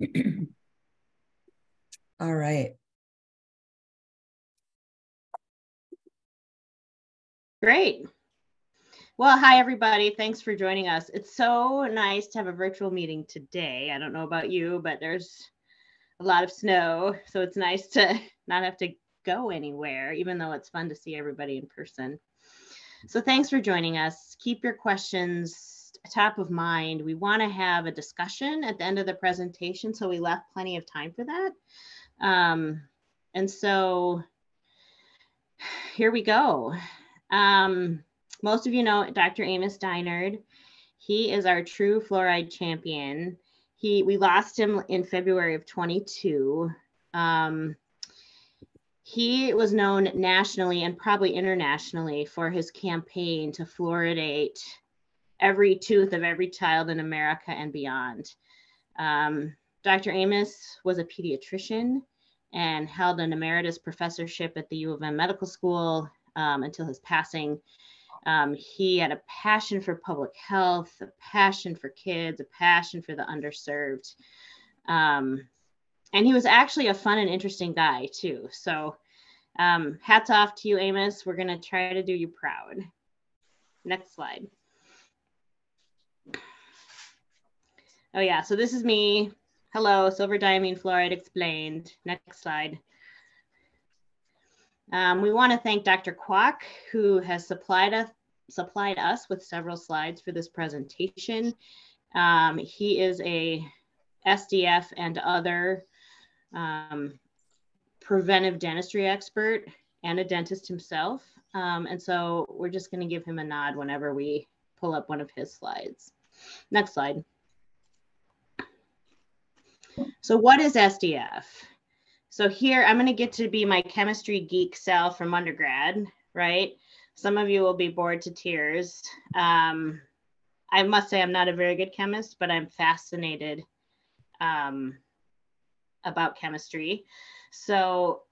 All right. Great. Well, hi, everybody. Thanks for joining us. It's so nice to have a virtual meeting today. I don't know about you, but there's a lot of snow. So it's nice to not have to go anywhere, even though it's fun to see everybody in person. So thanks for joining us. Keep your questions top of mind. We want to have a discussion at the end of the presentation, so we left plenty of time for that. Um, and so here we go. Um, most of you know Dr. Amos Deinard. He is our true fluoride champion. He we lost him in February of 22. Um, he was known nationally and probably internationally for his campaign to fluoridate every tooth of every child in America and beyond. Um, Dr. Amos was a pediatrician and held an emeritus professorship at the U of M Medical School um, until his passing. Um, he had a passion for public health, a passion for kids, a passion for the underserved. Um, and he was actually a fun and interesting guy, too. So, um, hats off to you, Amos. We're going to try to do you proud. Next slide. Oh, yeah. So, this is me. Hello, silver diamine fluoride explained. Next slide. Um, we want to thank Dr. Kwok, who has supplied us, supplied us with several slides for this presentation. Um, he is a SDF and other um, preventive dentistry expert and a dentist himself. Um, and so we're just going to give him a nod whenever we pull up one of his slides. Next slide. So what is SDF? So here I'm going to get to be my chemistry geek self from undergrad, right? Some of you will be bored to tears. Um, I must say I'm not a very good chemist, but I'm fascinated um, about chemistry. So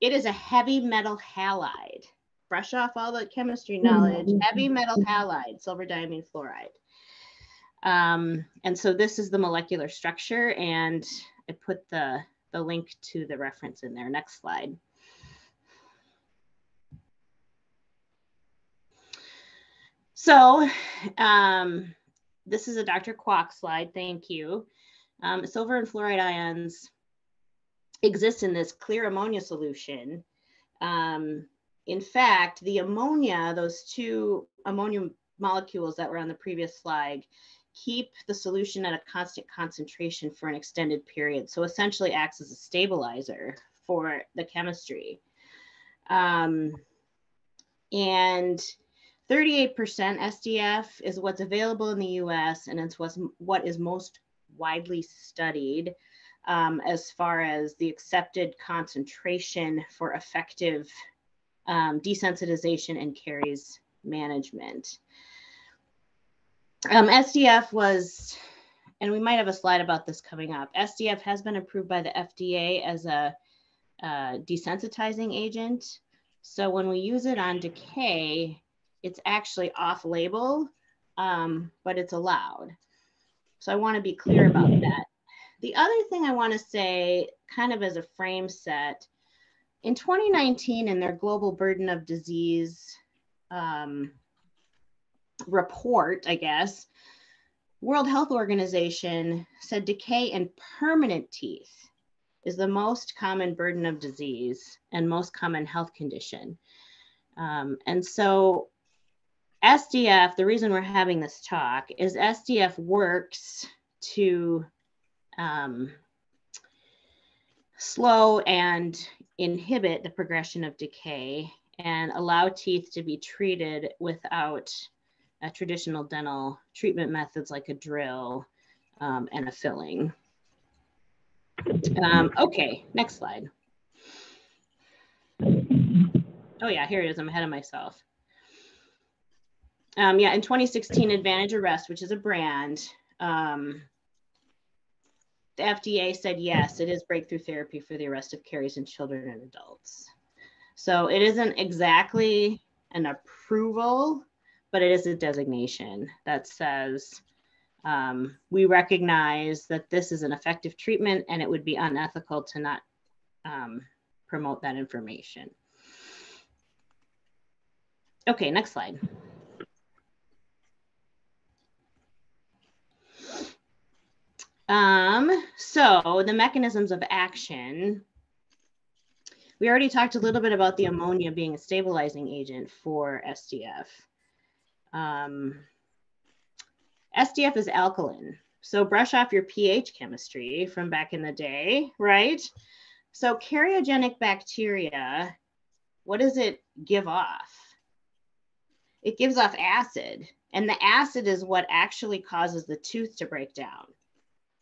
it is a heavy metal halide. Brush off all the chemistry knowledge. Heavy metal halide, silver diamine fluoride. Um, and so this is the molecular structure and I put the the link to the reference in there. Next slide. So um, this is a Dr. Kwok slide, thank you. Um, silver and fluoride ions exist in this clear ammonia solution. Um, in fact, the ammonia, those two ammonia molecules that were on the previous slide, keep the solution at a constant concentration for an extended period. So essentially acts as a stabilizer for the chemistry. Um, and 38% SDF is what's available in the US and it's what's, what is most widely studied um, as far as the accepted concentration for effective um, desensitization and caries management. Um, SDF was, and we might have a slide about this coming up. SDF has been approved by the FDA as a uh, desensitizing agent. So when we use it on decay, it's actually off label, um, but it's allowed. So I want to be clear about that. The other thing I want to say, kind of as a frame set, in 2019, in their global burden of disease um, report, I guess, World Health Organization said decay in permanent teeth is the most common burden of disease and most common health condition. Um, and so SDF, the reason we're having this talk is SDF works to um, slow and inhibit the progression of decay and allow teeth to be treated without uh, traditional dental treatment methods like a drill um, and a filling. Um, okay, next slide. Oh yeah, here it is. I'm ahead of myself. Um, yeah, in 2016, Advantage Arrest, which is a brand, um, the FDA said yes, it is breakthrough therapy for the arrest of caries in children and adults. So it isn't exactly an approval, but it is a designation that says Um, we recognize that this is an effective treatment and it would be unethical to not um, promote that information. Okay, next slide. Um, so the mechanisms of action. We already talked a little bit about the ammonia being a stabilizing agent for SDF. Um, SDF is alkaline. So brush off your pH chemistry from back in the day, right? So cariogenic bacteria, what does it give off? It gives off acid. And the acid is what actually causes the tooth to break down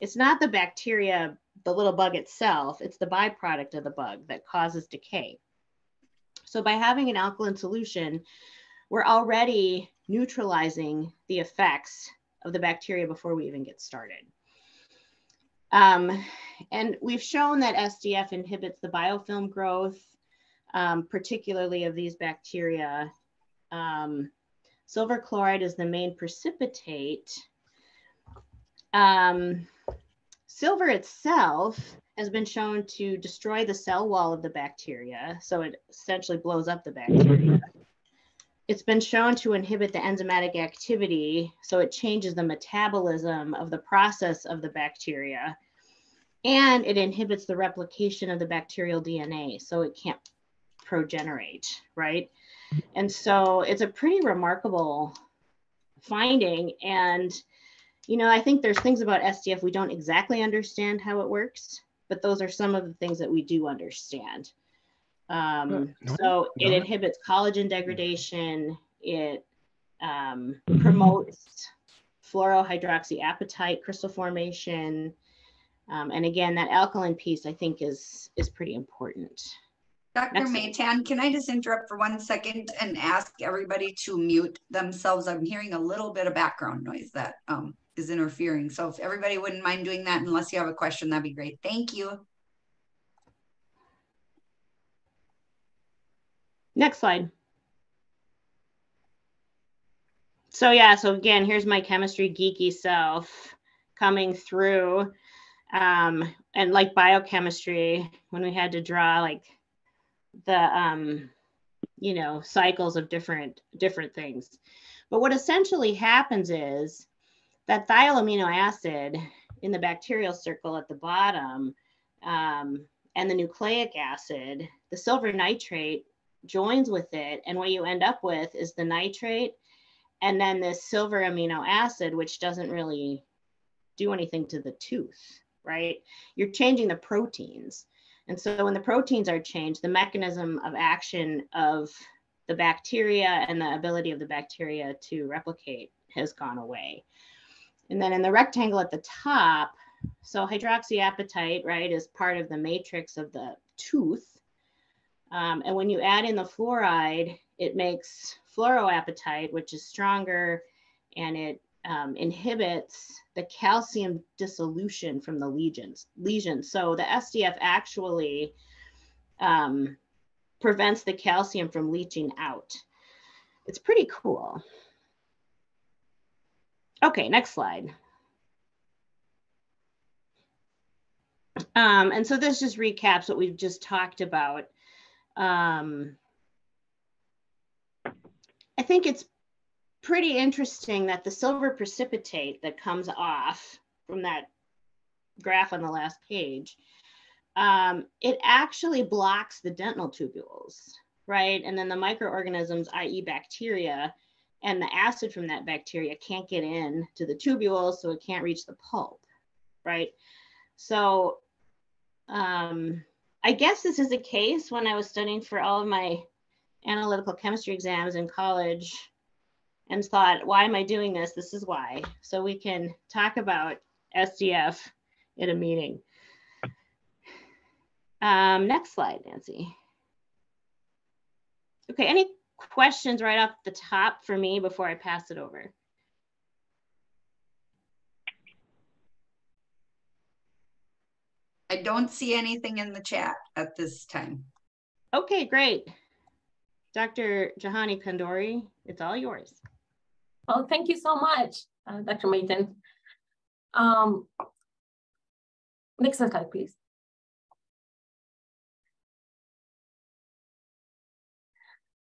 it's not the bacteria, the little bug itself, it's the byproduct of the bug that causes decay. So by having an alkaline solution, we're already neutralizing the effects of the bacteria before we even get started. Um, and we've shown that SDF inhibits the biofilm growth, um, particularly of these bacteria. Um, silver chloride is the main precipitate. Um, Silver itself has been shown to destroy the cell wall of the bacteria, so it essentially blows up the bacteria. It's been shown to inhibit the enzymatic activity, so it changes the metabolism of the process of the bacteria. And it inhibits the replication of the bacterial DNA, so it can't progenerate, right? And so it's a pretty remarkable finding. And you know, I think there's things about SDF we don't exactly understand how it works, but those are some of the things that we do understand. Um, no, so it inhibits collagen degradation. It um, promotes fluorohydroxyapatite crystal formation. Um, and again, that alkaline piece I think is is pretty important. Dr. Next Maytan, can I just interrupt for one second and ask everybody to mute themselves? I'm hearing a little bit of background noise that um, is interfering. So if everybody wouldn't mind doing that, unless you have a question, that'd be great. Thank you. Next slide. So yeah, so again, here's my chemistry geeky self coming through. Um, and like biochemistry, when we had to draw like the um, you know, cycles of different different things. But what essentially happens is that thiol amino acid in the bacterial circle at the bottom um, and the nucleic acid, the silver nitrate joins with it. And what you end up with is the nitrate and then this silver amino acid, which doesn't really do anything to the tooth, right? You're changing the proteins. And so when the proteins are changed, the mechanism of action of the bacteria and the ability of the bacteria to replicate has gone away. And then in the rectangle at the top, so hydroxyapatite, right, is part of the matrix of the tooth. Um, and when you add in the fluoride, it makes fluoroapatite, which is stronger and it um, inhibits the calcium dissolution from the lesions. lesions. So the SDF actually um, prevents the calcium from leaching out. It's pretty cool. Okay, next slide. Um, and so this just recaps what we've just talked about. Um, I think it's pretty interesting that the silver precipitate that comes off from that graph on the last page, um, it actually blocks the dental tubules, right? And then the microorganisms, i.e. bacteria, and the acid from that bacteria can't get in to the tubules, so it can't reach the pulp, right? So um, I guess this is a case when I was studying for all of my analytical chemistry exams in college and thought, why am I doing this? This is why. So we can talk about SDF in a meeting. Um, next slide, Nancy. Okay, any questions right off the top for me before I pass it over? I don't see anything in the chat at this time. Okay, great. Dr. Jahani Kandori, it's all yours. Well, thank you so much, uh, Dr. Maytan. Um, next slide, please.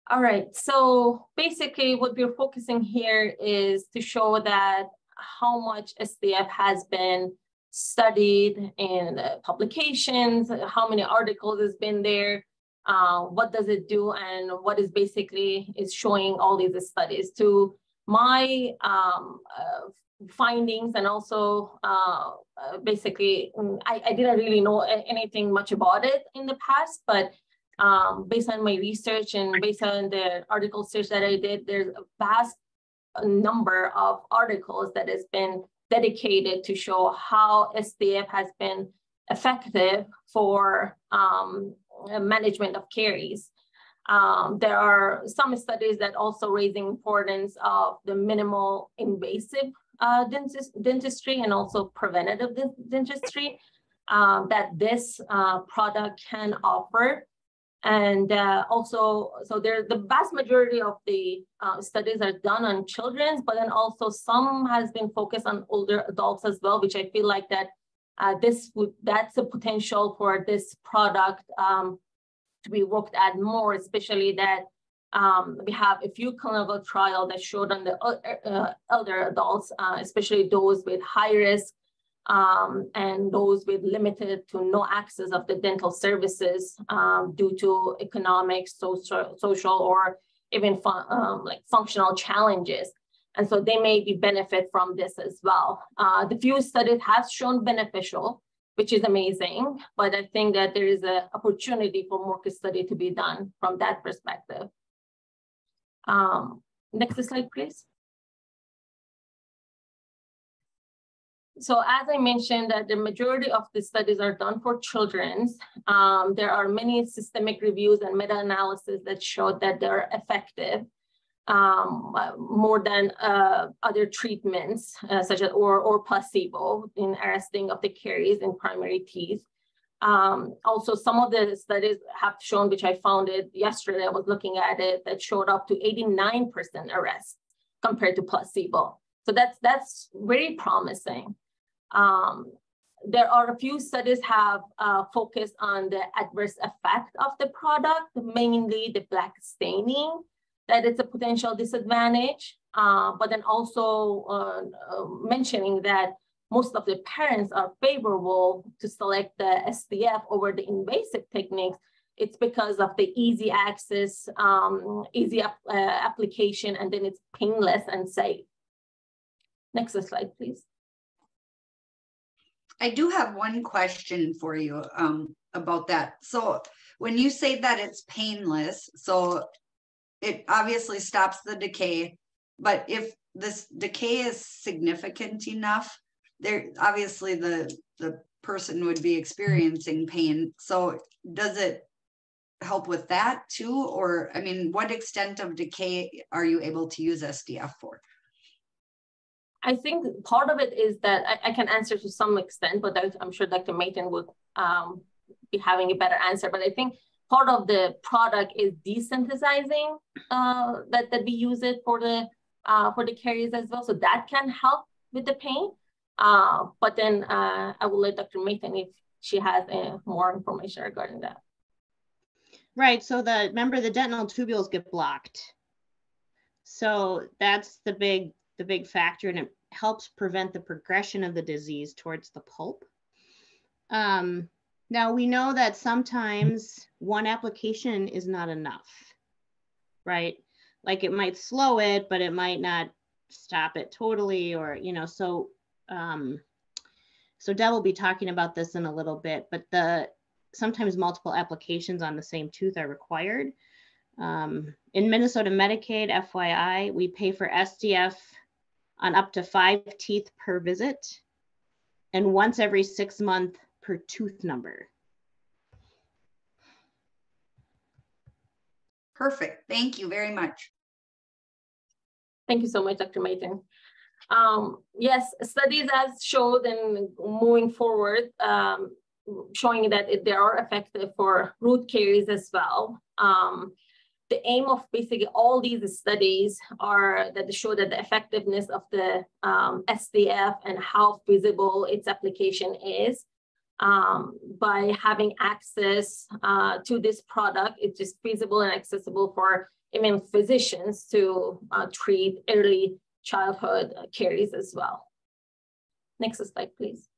All right, so basically what we're focusing here is to show that how much SDF has been studied in publications, how many articles has been there, uh, what does it do, and what is basically is showing all these studies. To my um, uh, findings and also uh, uh basically, I, I didn't really know anything much about it in the past, but um, based on my research and based on the article search that I did, there's a vast number of articles that has been dedicated to show how SDF has been effective for um, management of caries. Um, there are some studies that also raising importance of the minimal invasive uh, dentist, dentistry and also preventative dentistry um, that this uh, product can offer and uh, also, so there, the vast majority of the uh, studies are done on children, but then also some has been focused on older adults as well, which I feel like that uh, this would, that's a potential for this product um, to be looked at more, especially that um, we have a few clinical trials that showed on the uh, uh, elder adults, uh, especially those with high risk um, and those with limited to no access of the dental services um, due to economic, social, social or even um, like functional challenges. And so they may be benefit from this as well. Uh, the few studies has shown beneficial, which is amazing, but I think that there is an opportunity for more study to be done from that perspective. Um, next slide, please. So as I mentioned, that the majority of the studies are done for children. Um, there are many systemic reviews and meta-analysis that show that they're effective um, more than uh, other treatments, uh, such as or, or placebo in arresting of the caries in primary teeth. Um, also, some of the studies have shown, which I found it yesterday, I was looking at it, that showed up to 89% arrest compared to placebo. So that's that's very promising. Um, there are a few studies have uh, focused on the adverse effect of the product, mainly the black staining, that it's a potential disadvantage, uh, but then also uh, uh mentioning that most of the parents are favorable to select the SDF over the invasive techniques. It's because of the easy access, um, easy ap uh, application, and then it's painless and safe. Next slide, please. I do have one question for you um, about that. So when you say that it's painless, so it obviously stops the decay, but if this decay is significant enough, there obviously the the person would be experiencing pain. So does it help with that too? Or I mean, what extent of decay are you able to use SDF for? I think part of it is that I, I can answer to some extent, but I'm sure Dr. Maytan would um, be having a better answer. But I think part of the product is desensitizing uh, that, that we use it for the uh, for the caries as well. So that can help with the pain. Uh, but then uh, I will let Dr. Maytan if she has uh, more information regarding that. Right. So the remember the dental tubules get blocked. So that's the big the big factor and it helps prevent the progression of the disease towards the pulp. Um, now we know that sometimes one application is not enough, right? Like it might slow it, but it might not stop it totally or, you know, so, um, so Deb will be talking about this in a little bit, but the sometimes multiple applications on the same tooth are required. Um, in Minnesota Medicaid, FYI, we pay for SDF on up to five teeth per visit and once every six month per tooth number. Perfect. Thank you very much. Thank you so much, Dr. Maytan. Um, yes, studies as showed and moving forward, um, showing that it, they are effective for root caries as well. Um, the aim of basically all these studies are that show that the effectiveness of the um, SDF and how feasible its application is. Um, by having access uh, to this product, it's just feasible and accessible for even physicians to uh, treat early childhood caries as well. Next slide, please.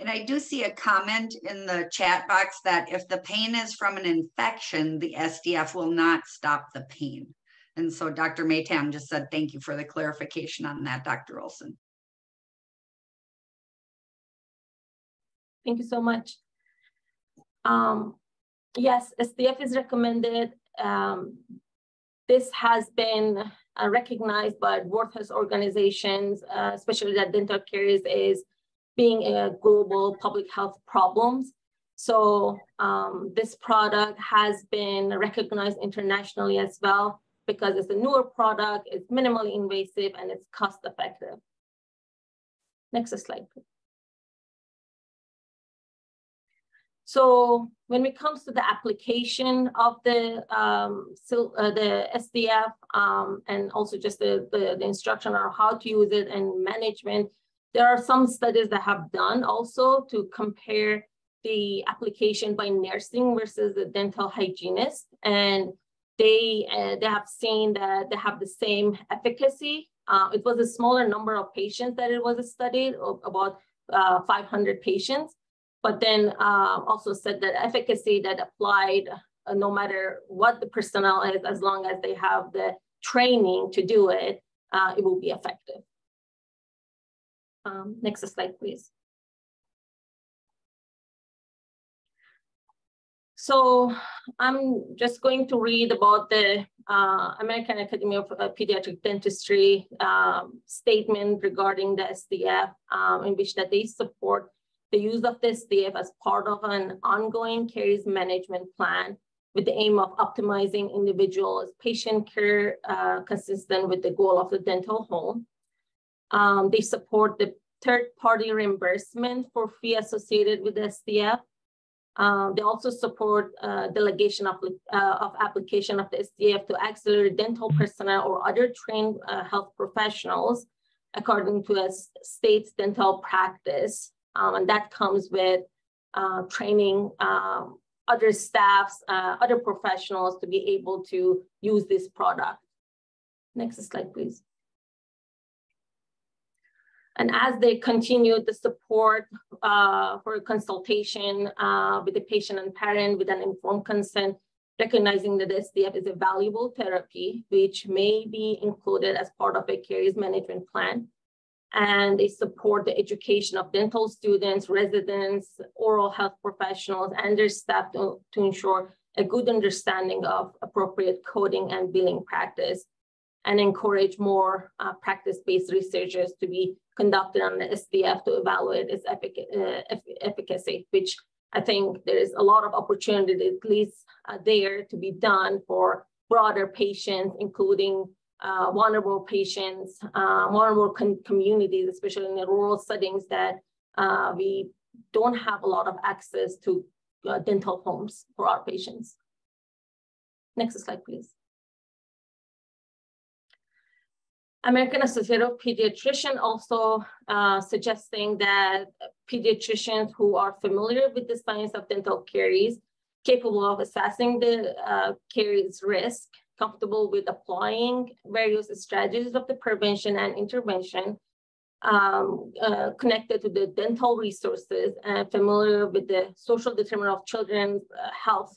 And I do see a comment in the chat box that if the pain is from an infection, the SDF will not stop the pain. And so Dr. Maytan just said, thank you for the clarification on that, Dr. Olson. Thank you so much. Um, yes, SDF is recommended. Um, this has been uh, recognized by World Health organizations, uh, especially that dental caries is being a global public health problems. So um, this product has been recognized internationally as well because it's a newer product, it's minimally invasive, and it's cost effective. Next slide, please. So when it comes to the application of the um, uh, the SDF um, and also just the, the, the, instruction on how to use it and management, there are some studies that have done also to compare the application by nursing versus the dental hygienist. And they, uh, they have seen that they have the same efficacy. Uh, it was a smaller number of patients that it was studied, about uh, 500 patients but then um, also said that efficacy that applied uh, no matter what the personnel is, as long as they have the training to do it, uh, it will be effective. Um, next slide, please. So I'm just going to read about the uh, American Academy of uh, Pediatric Dentistry um, statement regarding the SDF um, in which that they support the use of the SDF as part of an ongoing caries management plan with the aim of optimizing individuals' patient care uh, consistent with the goal of the dental home. Um, they support the third-party reimbursement for fee associated with SDF. Um, they also support uh, delegation of, uh, of application of the SDF to auxiliary dental personnel or other trained uh, health professionals according to a state's dental practice. Um, and that comes with uh, training um, other staffs, uh, other professionals to be able to use this product. Next slide, please. And as they continue the support uh, for consultation uh, with the patient and parent with an informed consent, recognizing that SDF is a valuable therapy, which may be included as part of a caries management plan and they support the education of dental students, residents, oral health professionals, and their staff to, to ensure a good understanding of appropriate coding and billing practice, and encourage more uh, practice-based researches to be conducted on the SDF to evaluate its uh, efficacy, which I think there is a lot of opportunity, at least uh, there, to be done for broader patients, including uh, vulnerable patients, uh, vulnerable communities, especially in the rural settings that uh, we don't have a lot of access to uh, dental homes for our patients. Next slide, please. American Association of Pediatricians also uh, suggesting that pediatricians who are familiar with the science of dental caries, capable of assessing the uh, caries risk comfortable with applying various strategies of the prevention and intervention um, uh, connected to the dental resources and familiar with the social determinant of children's uh, health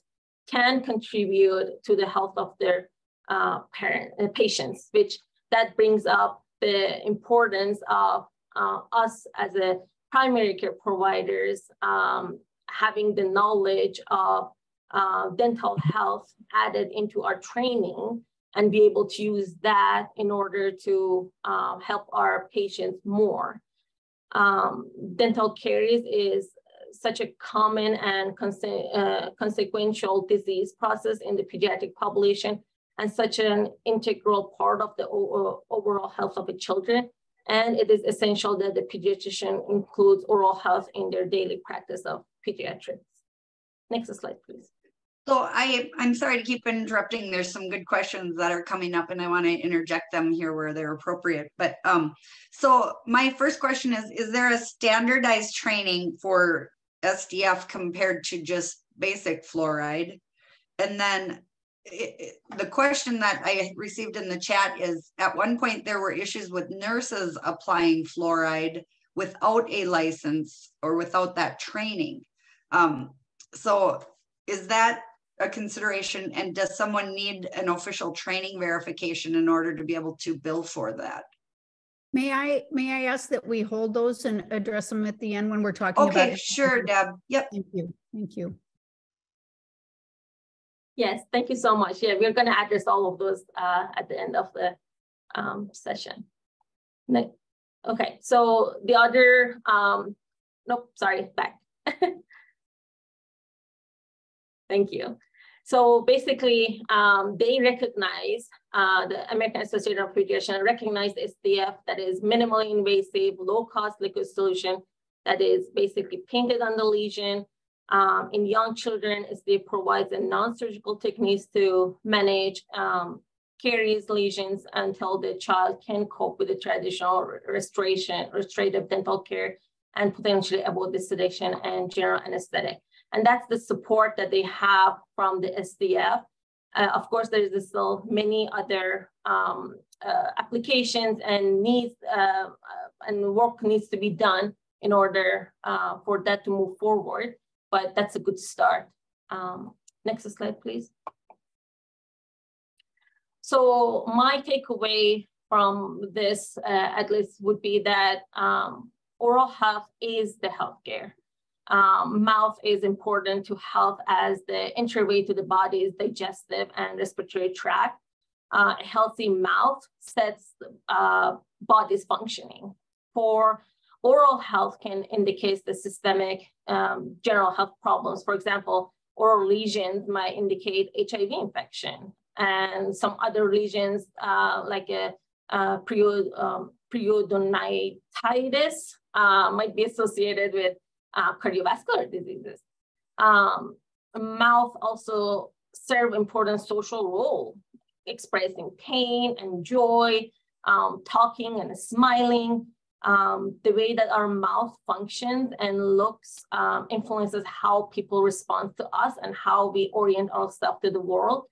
can contribute to the health of their uh, parent, uh, patients, which that brings up the importance of uh, us as a primary care providers um, having the knowledge of uh, dental health added into our training and be able to use that in order to uh, help our patients more. Um, dental caries is such a common and conse uh, consequential disease process in the pediatric population and such an integral part of the overall health of the children. And it is essential that the pediatrician includes oral health in their daily practice of pediatrics. Next slide, please. So I, I'm sorry to keep interrupting. There's some good questions that are coming up and I want to interject them here where they're appropriate. But um, so my first question is, is there a standardized training for SDF compared to just basic fluoride? And then it, it, the question that I received in the chat is at one point there were issues with nurses applying fluoride without a license or without that training. Um, so is that a consideration and does someone need an official training verification in order to be able to bill for that? May I, may I ask that we hold those and address them at the end when we're talking about? It? Okay, sure, Deb. Yep. Thank you, thank you. Yes, thank you so much. Yeah, we're going to address all of those uh, at the end of the um, session. Ne okay, so the other, um, nope, sorry, back. Thank you. So basically, um, they recognize, uh, the American Association of Pediatricians recognized SDF that is minimally invasive, low-cost liquid solution that is basically painted on the lesion. Um, in young children, is they provide the non-surgical techniques to manage um, caries lesions until the child can cope with the traditional restoration, restorative dental care and potentially avoid the sedation and general anesthetic. And that's the support that they have from the SDF. Uh, of course, there's still many other um, uh, applications and needs uh, and work needs to be done in order uh, for that to move forward. But that's a good start. Um, next slide, please. So my takeaway from this, uh, at least, would be that um, oral health is the healthcare um, mouth is important to health as the entryway to the body's digestive and respiratory tract. Uh, healthy mouth sets uh, body's functioning. For oral health can indicate the systemic um, general health problems. For example, oral lesions might indicate HIV infection and some other lesions uh, like a, a period, um, periodontitis uh, might be associated with uh, cardiovascular diseases. Um, mouth also serve important social role, expressing pain and joy, um, talking and smiling. Um, the way that our mouth functions and looks um, influences how people respond to us and how we orient ourselves to the world.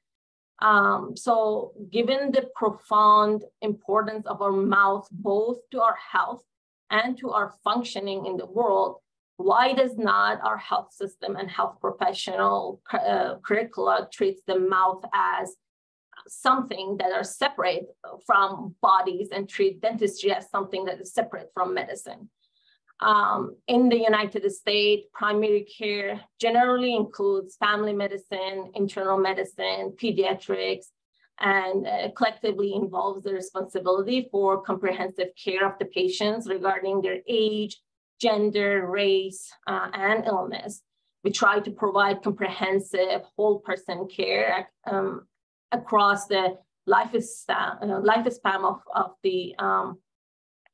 Um, so given the profound importance of our mouth, both to our health and to our functioning in the world, why does not our health system and health professional uh, curricula treats the mouth as something that are separate from bodies and treat dentistry as something that is separate from medicine? Um, in the United States, primary care generally includes family medicine, internal medicine, pediatrics, and uh, collectively involves the responsibility for comprehensive care of the patients regarding their age, gender, race, uh, and illness. We try to provide comprehensive whole person care um, across the lifespan, uh, lifespan of, of, the, um,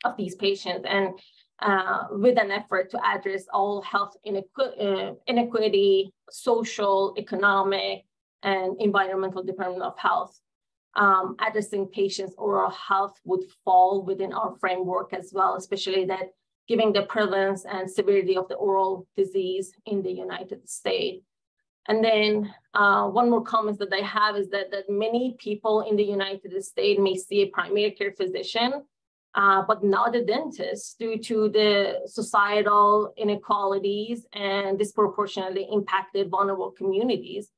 of these patients and uh, with an effort to address all health inequ uh, inequity, social, economic, and environmental determinant of health. Um, addressing patients' oral health would fall within our framework as well, especially that giving the prevalence and severity of the oral disease in the United States. And then uh, one more comment that I have is that, that many people in the United States may see a primary care physician, uh, but not a dentist due to the societal inequalities and disproportionately impacted vulnerable communities,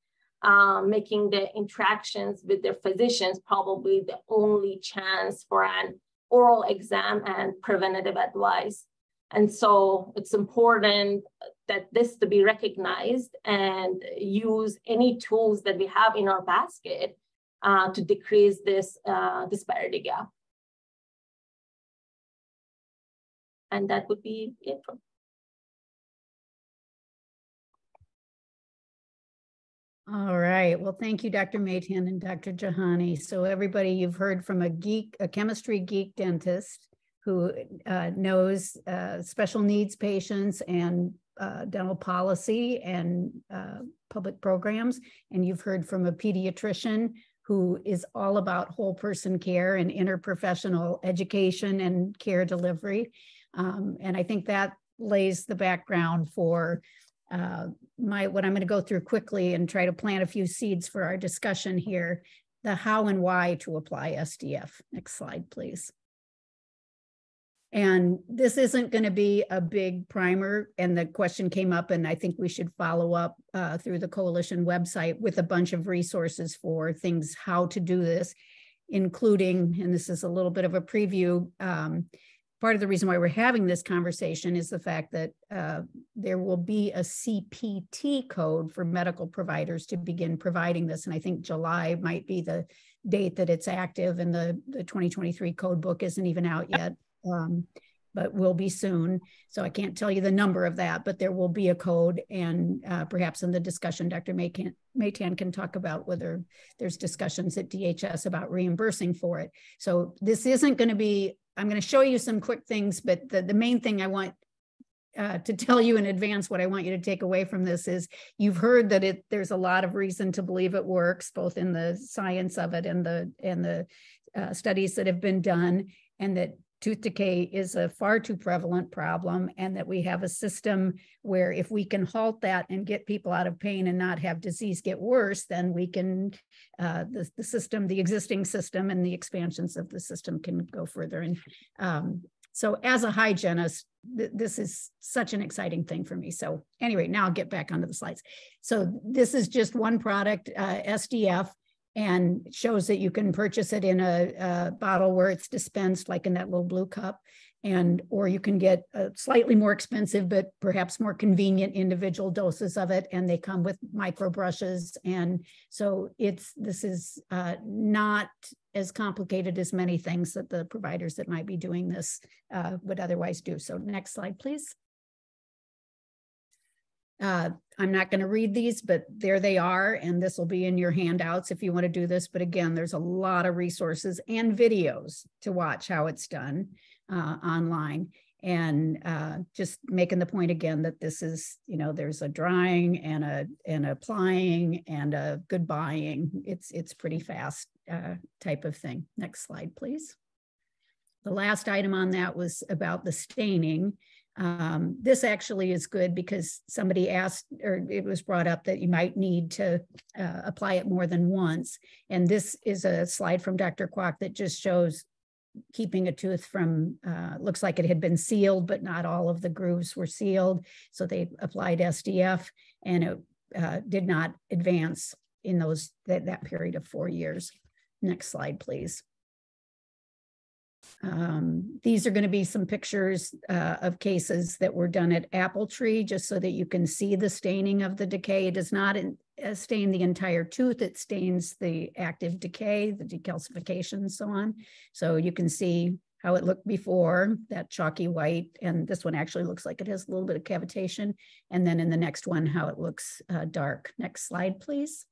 uh, making the interactions with their physicians probably the only chance for an oral exam and preventative advice. And so it's important that this to be recognized and use any tools that we have in our basket uh, to decrease this uh, disparity gap. And that would be it. All right. Well, thank you, Dr. Maytan and Dr. Jahani. So everybody, you've heard from a geek, a chemistry geek dentist, who uh, knows uh, special needs patients and uh, dental policy and uh, public programs. And you've heard from a pediatrician who is all about whole person care and interprofessional education and care delivery. Um, and I think that lays the background for uh, my what I'm going to go through quickly and try to plant a few seeds for our discussion here. The how and why to apply SDF. Next slide, please. And this isn't going to be a big primer. And the question came up, and I think we should follow up uh, through the coalition website with a bunch of resources for things how to do this, including, and this is a little bit of a preview. Um, part of the reason why we're having this conversation is the fact that uh, there will be a CPT code for medical providers to begin providing this. And I think July might be the date that it's active, and the, the 2023 code book isn't even out yet um, but will be soon. So I can't tell you the number of that, but there will be a code. And uh, perhaps in the discussion, Dr. Maytan, Maytan can talk about whether there's discussions at DHS about reimbursing for it. So this isn't going to be, I'm going to show you some quick things, but the, the main thing I want uh, to tell you in advance what I want you to take away from this is you've heard that it there's a lot of reason to believe it works, both in the science of it and the and the uh, studies that have been done, and that tooth decay is a far too prevalent problem and that we have a system where if we can halt that and get people out of pain and not have disease get worse then we can uh, the, the system the existing system and the expansions of the system can go further. And um, so as a hygienist th this is such an exciting thing for me. So anyway now i'll get back onto the slides. So this is just one product uh, sdf and shows that you can purchase it in a, a, bottle where it's dispensed like in that little blue cup and or you can get a slightly more expensive but perhaps more convenient individual doses of it and they come with micro brushes and so it's this is uh, not as complicated as many things that the providers that might be doing this uh, would otherwise do. So next slide please uh, I'm not going to read these, but there they are. And this will be in your handouts if you want to do this. But again, there's a lot of resources and videos to watch how it's done uh, online. And uh, just making the point again that this is, you know, there's a drying and a and applying and a goodbying. It's it's pretty fast uh, type of thing. Next slide, please. The last item on that was about the staining. Um, this actually is good because somebody asked, or it was brought up that you might need to uh, apply it more than once. And this is a slide from Dr. Kwok that just shows keeping a tooth from, uh, looks like it had been sealed, but not all of the grooves were sealed. So they applied SDF and it uh, did not advance in those that, that period of four years. Next slide, please. Um, these are going to be some pictures uh, of cases that were done at Apple Tree, just so that you can see the staining of the decay. It does not in, uh, stain the entire tooth, it stains the active decay, the decalcification, and so on. So you can see how it looked before, that chalky white, and this one actually looks like it has a little bit of cavitation. And then in the next one, how it looks uh, dark. Next slide, please.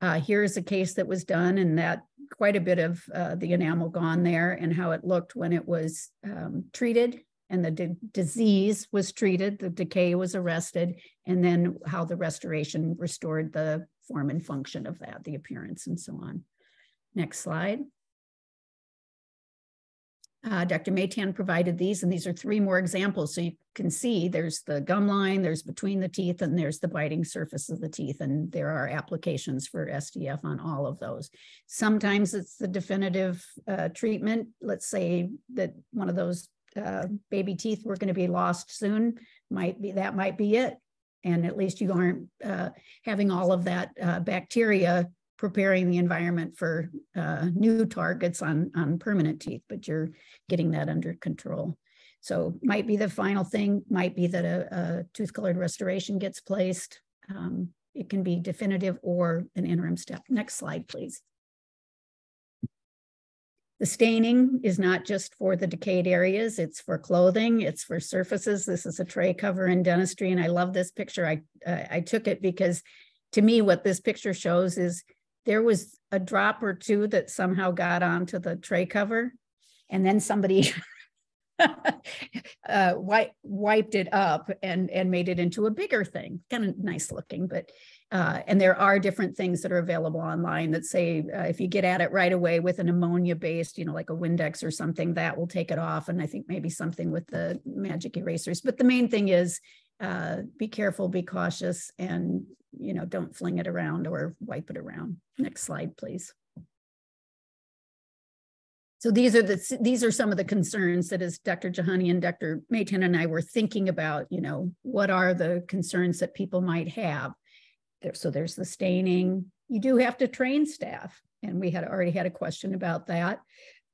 Uh, here's a case that was done and that quite a bit of uh, the enamel gone there and how it looked when it was um, treated and the disease was treated, the decay was arrested, and then how the restoration restored the form and function of that, the appearance and so on. Next slide. Uh, Dr. Maytan provided these, and these are three more examples. So you can see there's the gum line, there's between the teeth, and there's the biting surface of the teeth. And there are applications for SDF on all of those. Sometimes it's the definitive uh, treatment. Let's say that one of those uh, baby teeth were going to be lost soon. Might be that might be it. And at least you aren't uh, having all of that uh, bacteria preparing the environment for uh, new targets on, on permanent teeth, but you're getting that under control. So might be the final thing, might be that a, a tooth colored restoration gets placed. Um, it can be definitive or an interim step. Next slide, please. The staining is not just for the decayed areas, it's for clothing, it's for surfaces. This is a tray cover in dentistry, and I love this picture. I, uh, I took it because to me, what this picture shows is there was a drop or two that somehow got onto the tray cover and then somebody uh, wipe, wiped it up and and made it into a bigger thing. Kind of nice looking, but uh, and there are different things that are available online that say uh, if you get at it right away with an ammonia based, you know, like a Windex or something, that will take it off. And I think maybe something with the magic erasers. But the main thing is uh, be careful, be cautious, and you know, don't fling it around or wipe it around. Next slide, please. So these are the these are some of the concerns that as Dr. Jahani and Dr. Maytan and I were thinking about, you know, what are the concerns that people might have? There, so there's the staining. You do have to train staff, and we had already had a question about that.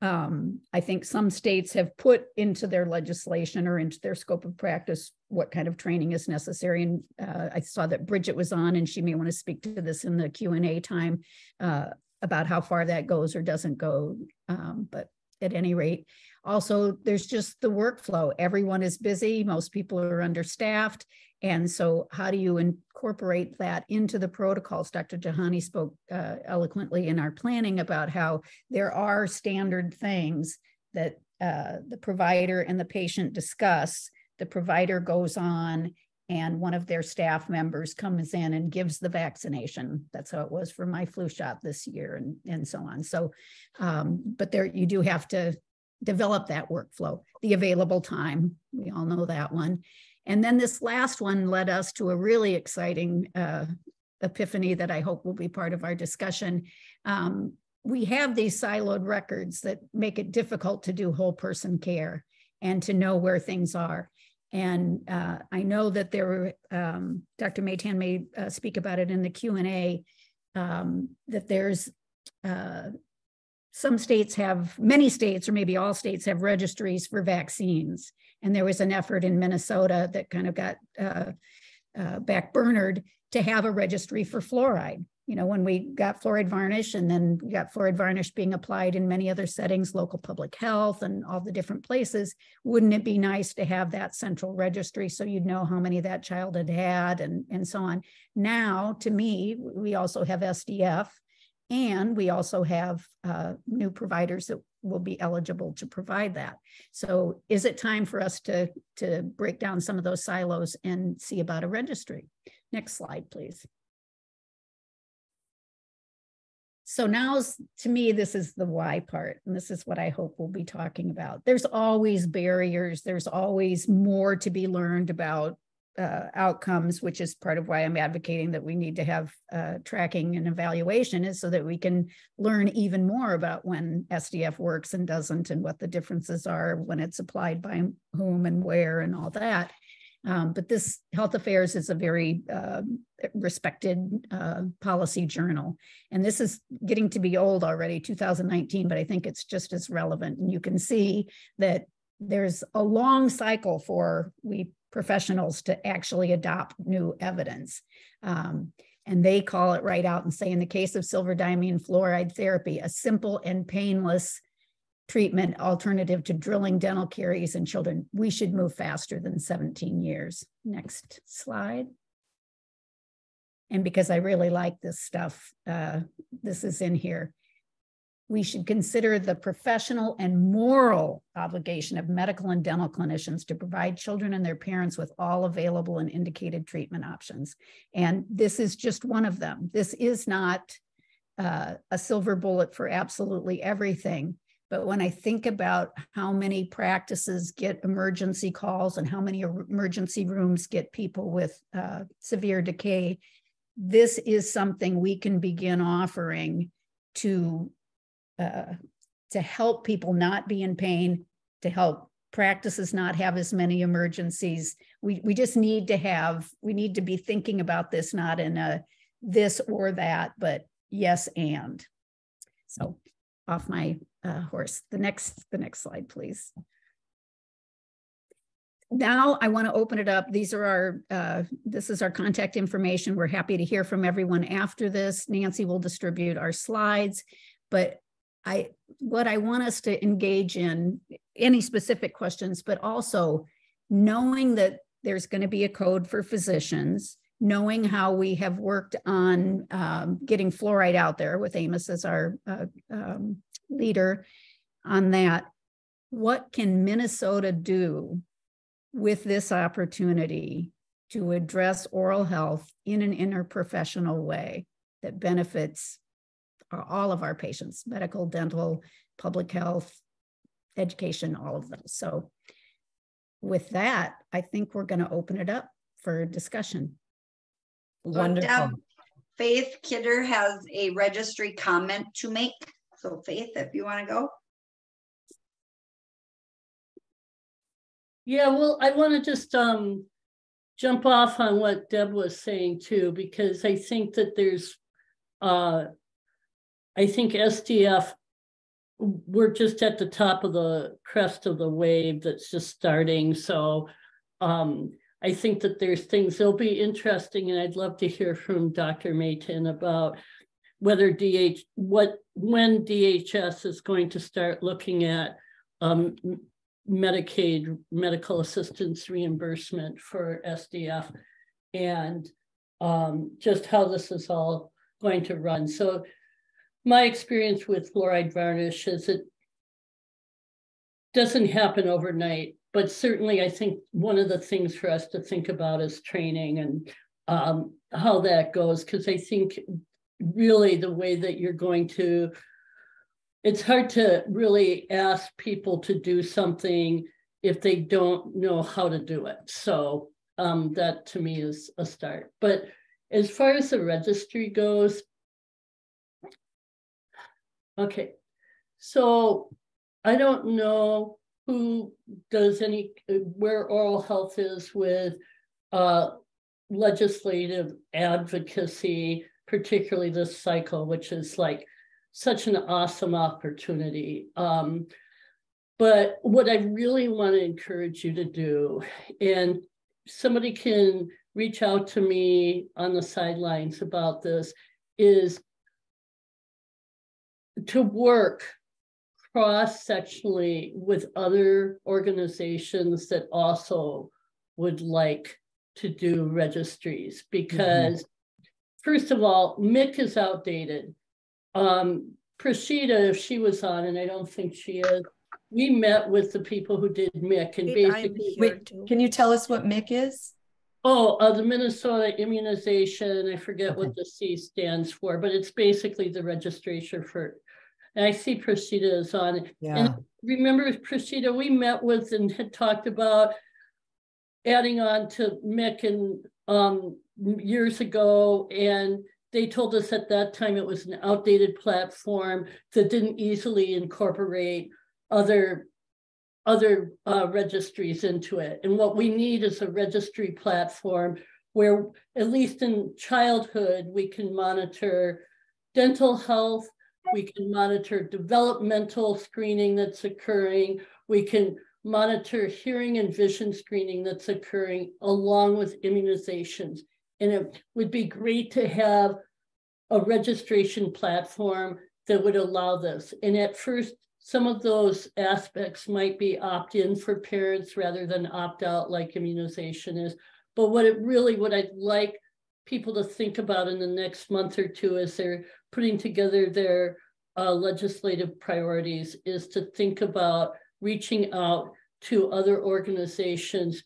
Um, I think some states have put into their legislation or into their scope of practice what kind of training is necessary. And uh, I saw that Bridget was on, and she may want to speak to this in the Q and A time uh, about how far that goes or doesn't go. Um, but at any rate, also there's just the workflow. Everyone is busy. Most people are understaffed. And so how do you incorporate that into the protocols? Dr. Jahani spoke uh, eloquently in our planning about how there are standard things that uh, the provider and the patient discuss. The provider goes on and one of their staff members comes in and gives the vaccination. That's how it was for my flu shot this year and, and so on. So, um, but there you do have to develop that workflow, the available time. We all know that one. And then this last one led us to a really exciting uh, epiphany that I hope will be part of our discussion. Um, we have these siloed records that make it difficult to do whole person care and to know where things are. And uh, I know that there um, Dr. Maytan may uh, speak about it in the Q&A, um, that there's uh, some states have, many states or maybe all states have registries for vaccines. And there was an effort in Minnesota that kind of got uh, uh, backburnered to have a registry for fluoride you know, when we got fluoride varnish and then we got fluoride varnish being applied in many other settings, local public health and all the different places, wouldn't it be nice to have that central registry so you'd know how many that child had had and, and so on. Now, to me, we also have SDF and we also have uh, new providers that will be eligible to provide that. So is it time for us to, to break down some of those silos and see about a registry? Next slide, please. So now, to me, this is the why part, and this is what I hope we'll be talking about. There's always barriers. There's always more to be learned about uh, outcomes, which is part of why I'm advocating that we need to have uh, tracking and evaluation, is so that we can learn even more about when SDF works and doesn't, and what the differences are when it's applied by whom and where, and all that. Um, but this Health Affairs is a very uh, respected policy journal. And this is getting to be old already, 2019, but I think it's just as relevant. And you can see that there's a long cycle for we professionals to actually adopt new evidence. Um, and they call it right out and say, in the case of silver diamine fluoride therapy, a simple and painless treatment alternative to drilling dental caries in children, we should move faster than 17 years. Next slide. And because I really like this stuff, uh, this is in here. We should consider the professional and moral obligation of medical and dental clinicians to provide children and their parents with all available and indicated treatment options. And this is just one of them. This is not uh, a silver bullet for absolutely everything, but when I think about how many practices get emergency calls and how many emergency rooms get people with uh, severe decay, this is something we can begin offering to uh, to help people not be in pain, to help practices not have as many emergencies. We we just need to have we need to be thinking about this not in a this or that, but yes and. So off my uh, horse. The next, the next slide, please. Now I want to open it up. These are our, uh, this is our contact information. We're happy to hear from everyone after this. Nancy will distribute our slides, but I, what I want us to engage in any specific questions, but also knowing that there's going to be a code for physicians, knowing how we have worked on um, getting fluoride out there with Amos as our uh, um, leader on that. what can Minnesota do with this opportunity to address oral health in an interprofessional way that benefits all of our patients, medical, dental, public health, education, all of those. So with that, I think we're going to open it up for discussion. Wonderful. Deb, Faith Kidder has a registry comment to make. So Faith, if you want to go. Yeah, well, I want to just um jump off on what Deb was saying too, because I think that there's uh I think SDF we're just at the top of the crest of the wave that's just starting. So um I think that there's things that'll be interesting, and I'd love to hear from Dr. Maytan about whether DH what when DHS is going to start looking at um, Medicaid medical assistance reimbursement for SDF and um, just how this is all going to run. So my experience with fluoride varnish is it doesn't happen overnight, but certainly I think one of the things for us to think about is training and um, how that goes, because I think really the way that you're going to it's hard to really ask people to do something if they don't know how to do it. So um, that to me is a start. But as far as the registry goes, okay, so I don't know who does any, where oral health is with uh, legislative advocacy, particularly this cycle, which is like such an awesome opportunity. Um, but what I really want to encourage you to do, and somebody can reach out to me on the sidelines about this, is to work cross sectionally with other organizations that also would like to do registries because, mm-hmm. first of all, MIC is outdated um, Prashida, if she was on, and I don't think she is, we met with the people who did MIC and basically. Wait, can you tell us what MIC is? Oh, uh, the Minnesota Immunization, I forget okay. what the C stands for, but it's basically the registration for, and I see Prashida is on. Yeah. And remember Prashida, we met with and had talked about adding on to Mick and um, years ago and they told us at that time it was an outdated platform that didn't easily incorporate other other uh, registries into it. And what we need is a registry platform where, at least in childhood, we can monitor dental health, we can monitor developmental screening that's occurring, we can monitor hearing and vision screening that's occurring along with immunizations. And it would be great to have a registration platform that would allow this. And at first, some of those aspects might be opt-in for parents rather than opt-out like immunization is. But what it really, what I'd like people to think about in the next month or two as they're putting together their uh, legislative priorities is to think about reaching out to other organizations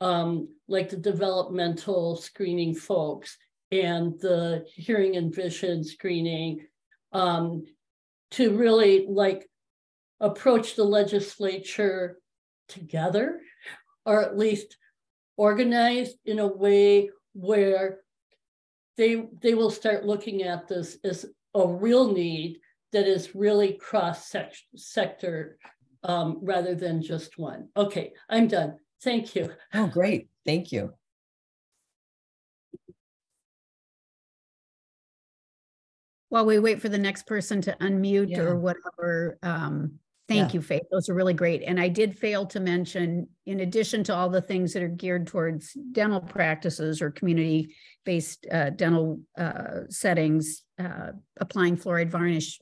um, like the developmental screening folks and the hearing and vision screening um, to really like approach the legislature together or at least organized in a way where they they will start looking at this as a real need that is really cross sector um, rather than just one. Okay, I'm done. Thank you. Oh, great. Thank you. while we wait for the next person to unmute yeah. or whatever, um, thank yeah. you, Faith. Those are really great. And I did fail to mention, in addition to all the things that are geared towards dental practices or community based uh, dental uh, settings, uh, applying fluoride varnish.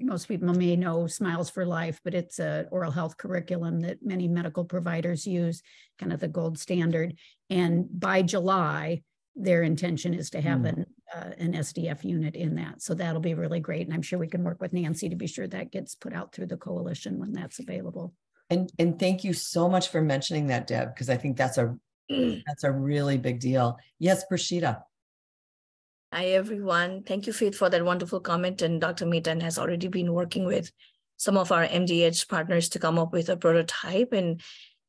Most people may know Smiles for Life, but it's a oral health curriculum that many medical providers use, kind of the gold standard. And by July, their intention is to have mm. an uh, an SDF unit in that. So that'll be really great. And I'm sure we can work with Nancy to be sure that gets put out through the coalition when that's available. And and thank you so much for mentioning that, Deb, because I think that's a that's a really big deal. Yes, Prashida. Hi, everyone. Thank you, Faith, for that wonderful comment. And Dr. Maytan has already been working with some of our MDH partners to come up with a prototype. And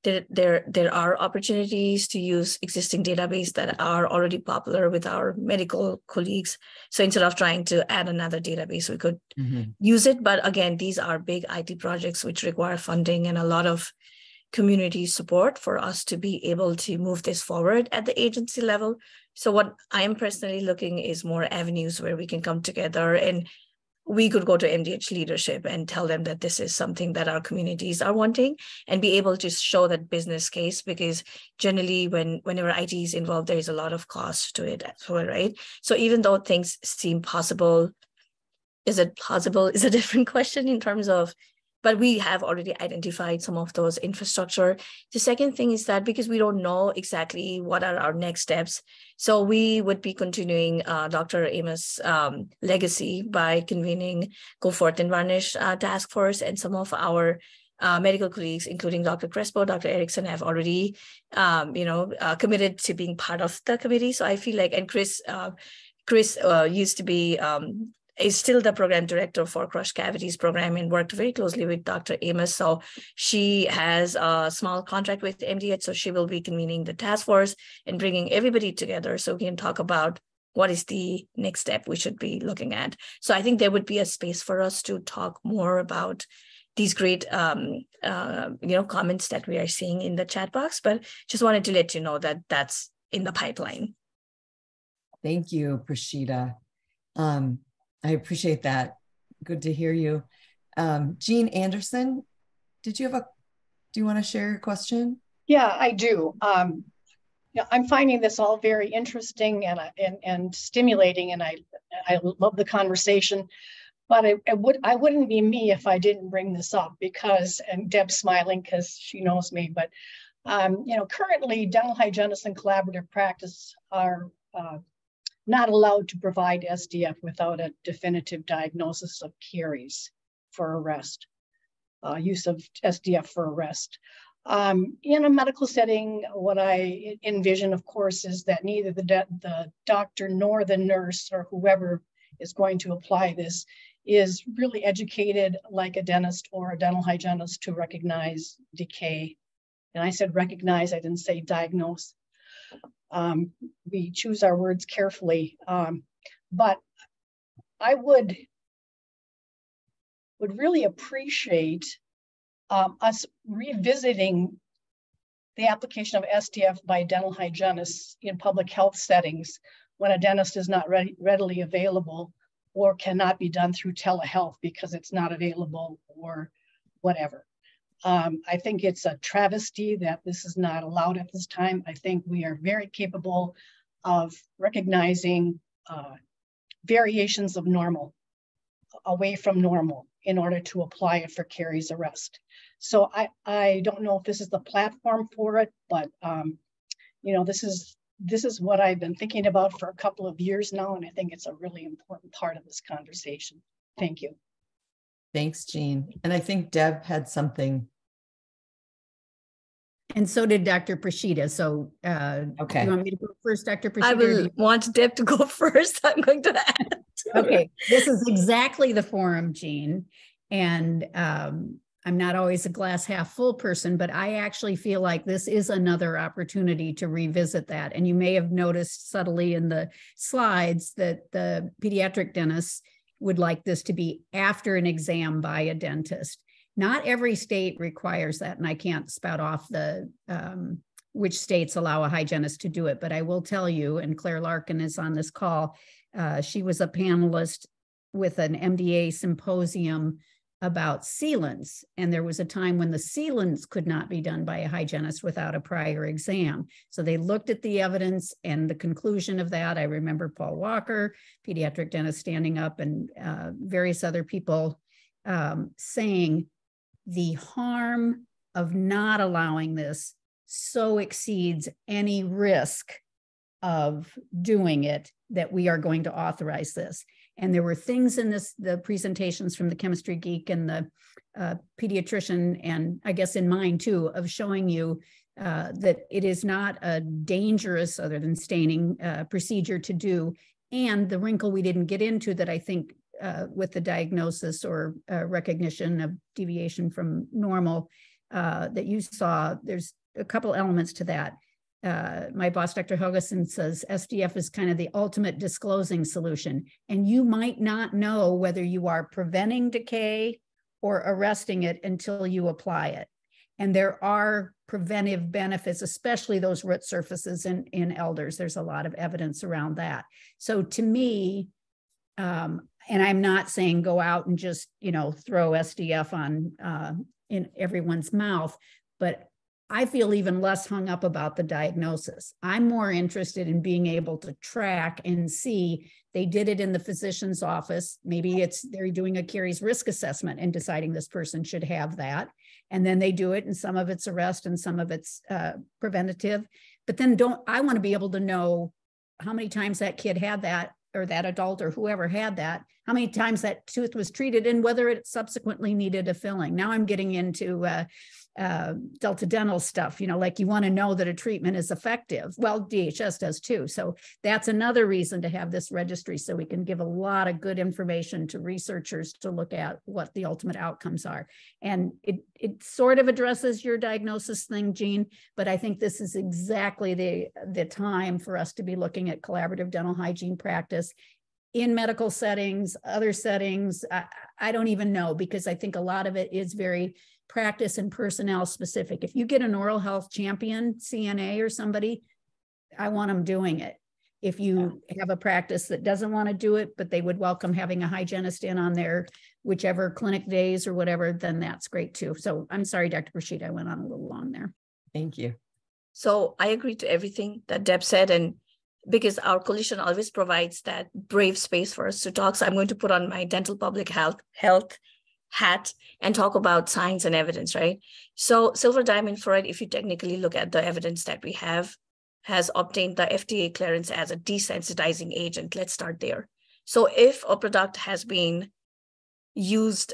there, there, there are opportunities to use existing database that are already popular with our medical colleagues. So instead of trying to add another database, we could mm-hmm. use it. But again, these are big IT projects which require funding and a lot of community support for us to be able to move this forward at the agency level. So what I'm personally looking is more avenues where we can come together and we could go to MDH leadership and tell them that this is something that our communities are wanting and be able to show that business case because generally when whenever IT is involved, there is a lot of cost to it as well, right? So even though things seem possible, is it plausible is a different question in terms of but we have already identified some of those infrastructure. The second thing is that because we don't know exactly what are our next steps, so we would be continuing uh, Dr. Amos' um, legacy by convening Go Forth and Varnish uh, task force and some of our uh, medical colleagues, including Dr. Crespo, Dr. Erickson, have already, um, you know, uh, committed to being part of the committee. So I feel like, and Chris, uh, Chris uh, used to be um, is still the program director for crushed cavities program and worked very closely with Dr. Amos. So she has a small contract with MDH. So she will be convening the task force and bringing everybody together so we can talk about what is the next step we should be looking at. So I think there would be a space for us to talk more about these great um, uh, you know comments that we are seeing in the chat box. But just wanted to let you know that that's in the pipeline. Thank you, Prashida. Um, I appreciate that. Good to hear you. Um, Jean Anderson, did you have a, do you want to share your question? Yeah, I do. Um, I'm finding this all very interesting and, and, and stimulating, and I, I love the conversation. But it, it would I wouldn't be me if I didn't bring this up because and Deb's smiling because she knows me. But um, you know, currently dental hygienists and collaborative practice are uh, not allowed to provide SDF without a definitive diagnosis of caries for arrest, uh, use of SDF for arrest. Um, in a medical setting, what I envision, of course, is that neither the, the doctor nor the nurse or whoever is going to apply this is really educated like a dentist or a dental hygienist to recognize decay. And I said recognize, I didn't say diagnose um, we choose our words carefully. Um, but I would would really appreciate um, us revisiting the application of SDF by dental hygienists in public health settings when a dentist is not ready, readily available or cannot be done through telehealth because it's not available or whatever. Um, I think it's a travesty that this is not allowed at this time. I think we are very capable of recognizing uh, variations of normal away from normal in order to apply it for caries arrest. So I, I don't know if this is the platform for it, but um, you know, this is this is what I've been thinking about for a couple of years now, and I think it's a really important part of this conversation. Thank you. Thanks, Jean. And I think Deb had something and so did Dr. Prashita. So, uh, okay. You want me to go first, Dr. Prashita? I will want Deb to go first. I'm going to add. okay. This is exactly the forum, Jean. And um, I'm not always a glass half full person, but I actually feel like this is another opportunity to revisit that. And you may have noticed subtly in the slides that the pediatric dentists would like this to be after an exam by a dentist. Not every state requires that, and I can't spout off the um, which states allow a hygienist to do it, but I will tell you, and Claire Larkin is on this call. Uh, she was a panelist with an MDA symposium about sealants. And there was a time when the sealants could not be done by a hygienist without a prior exam. So they looked at the evidence and the conclusion of that. I remember Paul Walker, pediatric dentist, standing up and uh, various other people um, saying the harm of not allowing this so exceeds any risk of doing it that we are going to authorize this. And there were things in this, the presentations from the chemistry geek and the uh, pediatrician, and I guess in mine too, of showing you uh, that it is not a dangerous, other than staining, uh, procedure to do. And the wrinkle we didn't get into that I think uh, with the diagnosis or uh, recognition of deviation from normal uh, that you saw, there's a couple elements to that. Uh, my boss, Dr. Helgeson, says SDF is kind of the ultimate disclosing solution. And you might not know whether you are preventing decay or arresting it until you apply it. And there are preventive benefits, especially those root surfaces in, in elders. There's a lot of evidence around that. So to me, um, and I'm not saying go out and just, you know, throw SDF on uh, in everyone's mouth, but I feel even less hung up about the diagnosis. I'm more interested in being able to track and see they did it in the physician's office. Maybe it's they're doing a caries risk assessment and deciding this person should have that. And then they do it, and some of it's arrest and some of it's uh, preventative. But then don't I want to be able to know how many times that kid had that or that adult or whoever had that, how many times that tooth was treated and whether it subsequently needed a filling. Now I'm getting into uh, uh, Delta Dental stuff, you know, like you want to know that a treatment is effective. Well, DHS does too. So that's another reason to have this registry so we can give a lot of good information to researchers to look at what the ultimate outcomes are. And it, it sort of addresses your diagnosis thing, Jean, but I think this is exactly the, the time for us to be looking at collaborative dental hygiene practice in medical settings, other settings. I, I don't even know because I think a lot of it is very practice and personnel specific. If you get an oral health champion, CNA or somebody, I want them doing it. If you have a practice that doesn't want to do it, but they would welcome having a hygienist in on their whichever clinic days or whatever, then that's great too. So I'm sorry, Dr. Rashid, I went on a little long there. Thank you. So I agree to everything that Deb said. And because our coalition always provides that brave space for us to talk. So I'm going to put on my dental public health health hat and talk about science and evidence, right? So silver diamine fluoride, if you technically look at the evidence that we have, has obtained the FDA clearance as a desensitizing agent. Let's start there. So if a product has been used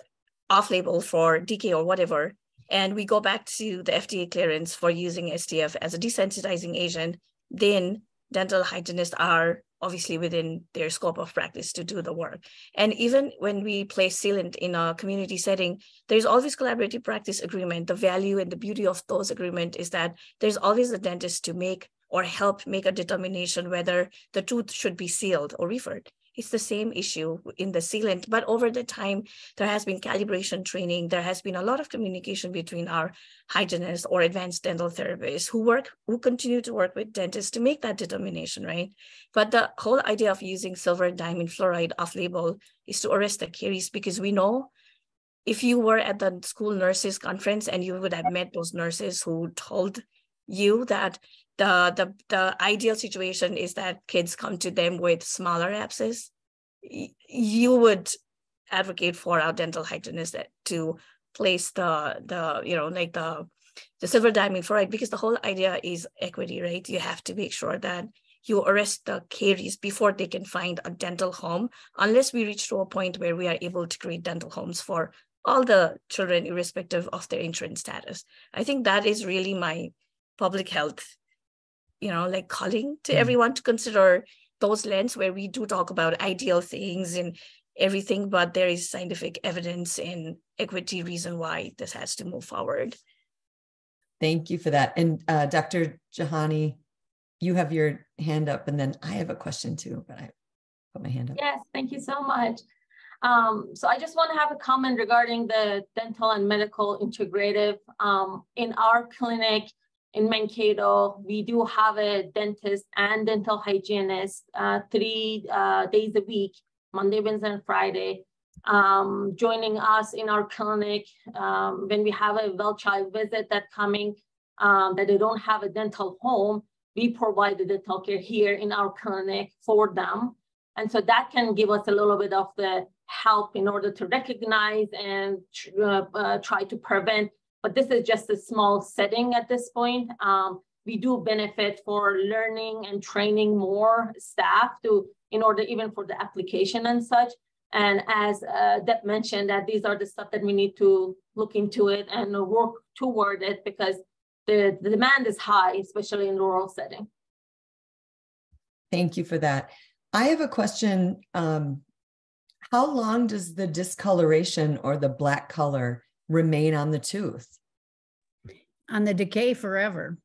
off-label for decay or whatever, and we go back to the FDA clearance for using SDF as a desensitizing agent, then dental hygienists are obviously within their scope of practice to do the work. And even when we place sealant in a community setting, there's always collaborative practice agreement. The value and the beauty of those agreement is that there's always a dentist to make or help make a determination whether the tooth should be sealed or referred it's the same issue in the sealant. But over the time, there has been calibration training. There has been a lot of communication between our hygienists or advanced dental therapists who work, who continue to work with dentists to make that determination, right? But the whole idea of using silver diamine fluoride off-label is to arrest the caries because we know if you were at the school nurses conference and you would have met those nurses who told you that the, the, the ideal situation is that kids come to them with smaller abscess. You would advocate for our dental hygienist to place the, the you know, like the, the silver diamine fluoride because the whole idea is equity, right? You have to make sure that you arrest the caries before they can find a dental home, unless we reach to a point where we are able to create dental homes for all the children, irrespective of their insurance status. I think that is really my public health you know like calling to mm. everyone to consider those lens where we do talk about ideal things and everything but there is scientific evidence and equity reason why this has to move forward thank you for that and uh, dr jahani you have your hand up and then i have a question too but i put my hand up yes thank you so much um, so I just want to have a comment regarding the dental and medical integrative. Um, in our clinic, in Mankato, we do have a dentist and dental hygienist uh, three uh, days a week, Monday, Wednesday, and Friday, um, joining us in our clinic um, when we have a well child visit that coming, um, that they don't have a dental home, we provide the dental care here in our clinic for them. And so that can give us a little bit of the help in order to recognize and uh, uh, try to prevent but this is just a small setting at this point. Um, we do benefit for learning and training more staff to in order even for the application and such. And as uh, Deb mentioned, that these are the stuff that we need to look into it and work toward it because the, the demand is high, especially in rural setting. Thank you for that. I have a question. Um, how long does the discoloration or the black color remain on the tooth? On the decay forever.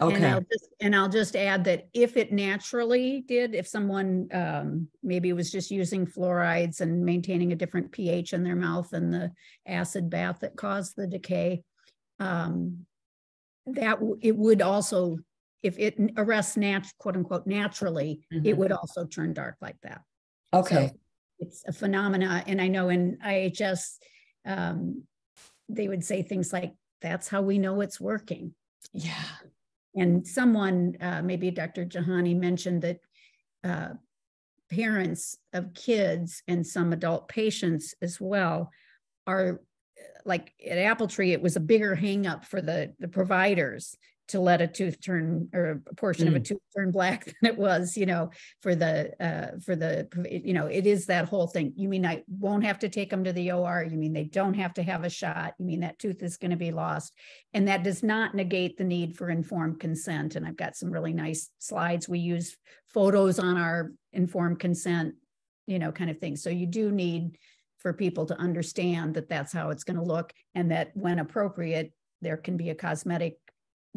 Okay. And I'll just, and I'll just add that if it naturally did, if someone um, maybe was just using fluorides and maintaining a different pH in their mouth and the acid bath that caused the decay, um, that it would also, if it arrests nat quote unquote naturally, mm -hmm. it mm-hmm. would also turn dark like that. Okay. So it's a phenomena, and I know in IHS um, they would say things like, "That's how we know it's working." Yeah and someone, uh, maybe Dr. Jahani mentioned that uh, parents of kids and some adult patients as well are like at Apple Tree, it was a bigger hangup for the, the providers to let a tooth turn or a portion mm. of a mm. tooth turn black than it was, you know, for the uh, for the you know, it is that whole thing. You mean I won't have to take them to the OR? You mean they don't have to have a shot? You mean that tooth is going to be lost? And that does not negate the need for informed consent. And I've got some really nice slides. We use photos on our informed consent, you know, kind of thing. So you do need for people to understand that that's how it's going to look and that when appropriate there can be a cosmetic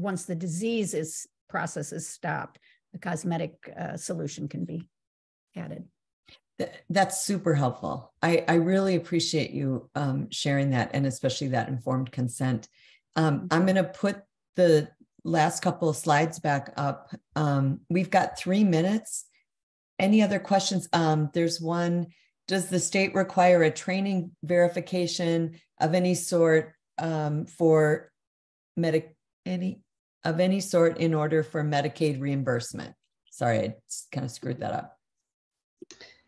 once the disease is process is stopped, a cosmetic uh, solution can be added. That's super helpful. I, I really appreciate you um, sharing that and especially that informed consent. Um, I'm going to put the last couple of slides back up. Um, we've got three minutes. Any other questions? Um, there's one. Does the state require a training verification of any sort um, for medic any of any sort in order for Medicaid reimbursement? Sorry, I kind of screwed that up.